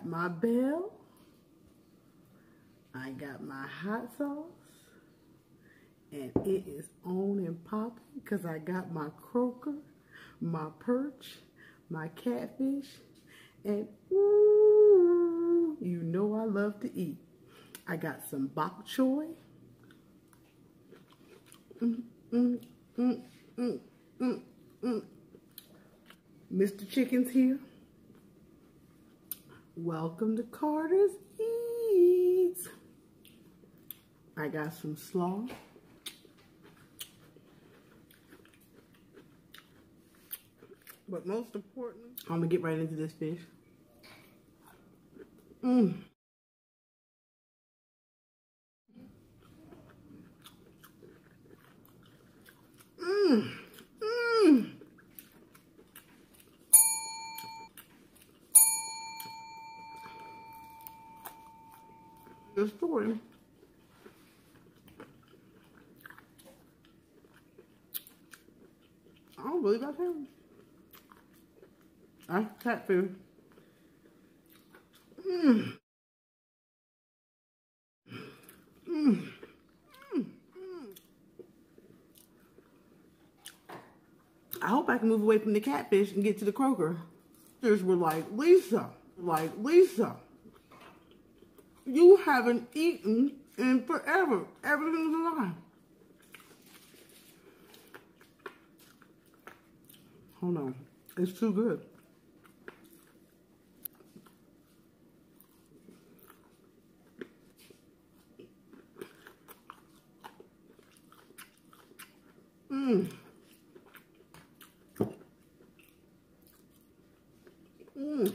got my bell. I got my hot sauce. And it is on and popping because I got my croaker, my perch, my catfish, and ooh, you know I love to eat. I got some bok choy. Mm, mm, mm, mm, mm, mm. Mr. Chicken's here. Welcome to Carter's Eats. I got some slaw. But most importantly, I'm gonna get right into this fish. Mmm. Mmm. Mmm. The story. I don't believe that's him. That's cat food. Mmm. Mmm. I hope I can move away from the catfish and get to the croaker. Just were like, Lisa, like, Lisa, you haven't eaten in forever. Everything's alive. Hold on. It's too good. Mmm. Mmm.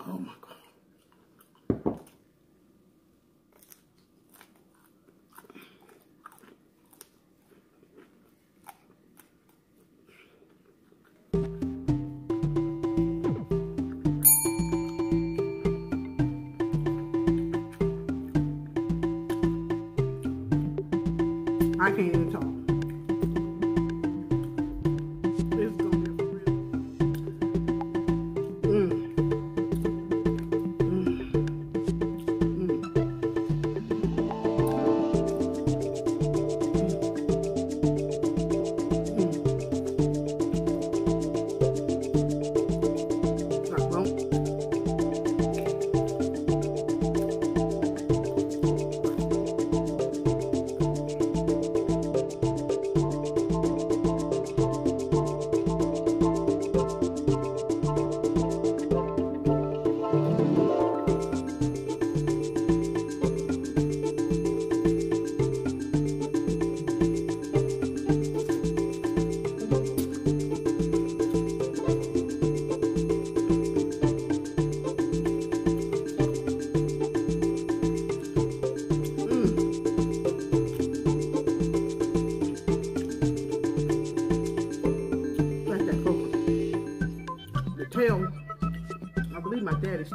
Oh my God. I can't even talk.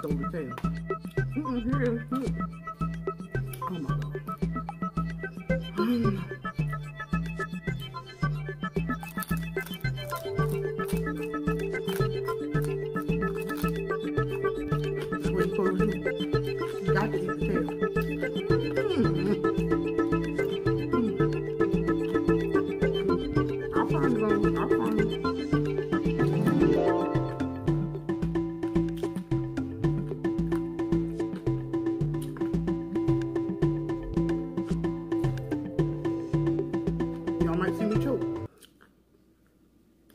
My daddy stole the tail. Mm-mm, here it is. Here. Oh my god. Mm.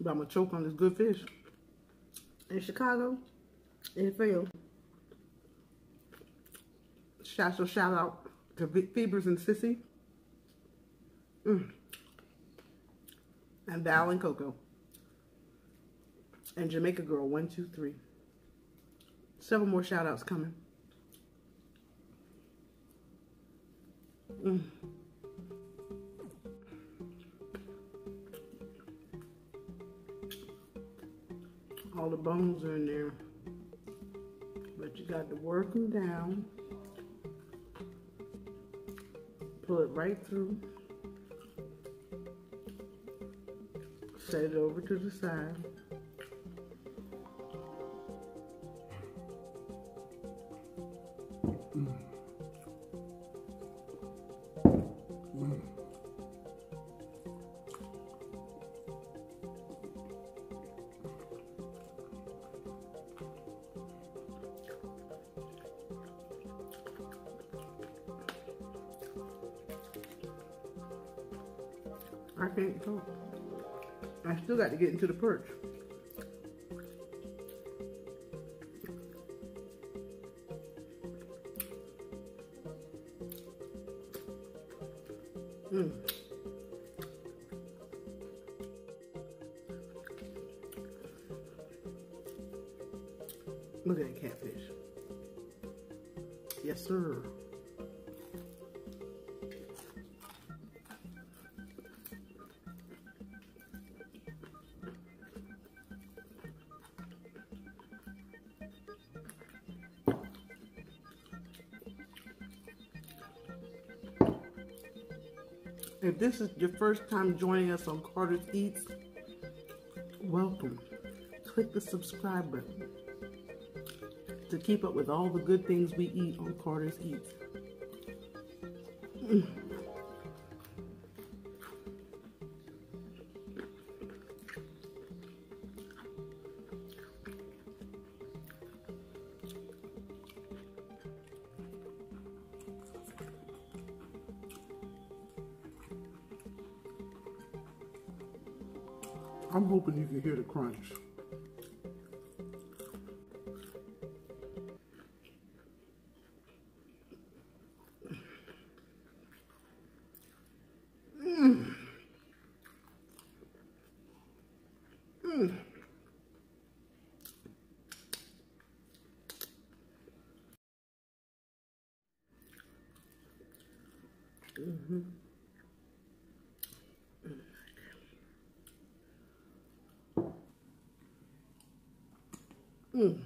But I'm gonna choke on this good fish. In Chicago, it failed. Shout, so shout out to Fevers and Sissy. Mm. And Val and Coco. And Jamaica Girl, one, two, three. Several more shout outs coming. Mm. all the bones are in there. But you got to work them down. Pull it right through. Set it over to the side. Mm. I can't talk. I still got to get into the perch. Mm. Look at that catfish. Yes, sir. If this is your first time joining us on Carter's Eats, welcome. Click the subscribe button to keep up with all the good things we eat on Carter's Eats. Mm. I'm hoping you can hear the crunch. Mm. Mm. Mm-hmm. Mm.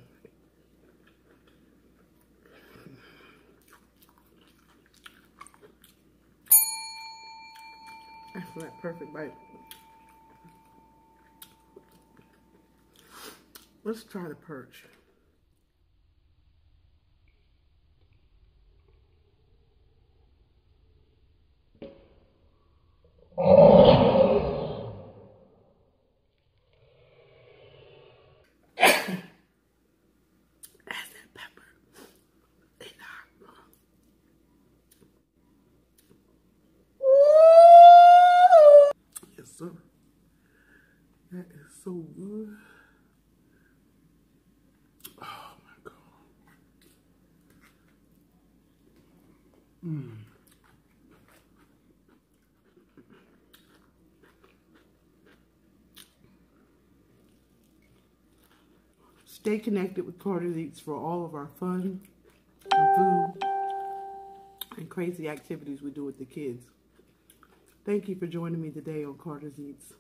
That's that perfect bite. Let's try the perch. sir. That Oh my God. Stay connected with Carter's Eats for all of our fun and food and crazy activities we do with the kids. Thank you for joining me today on Carter's Eats.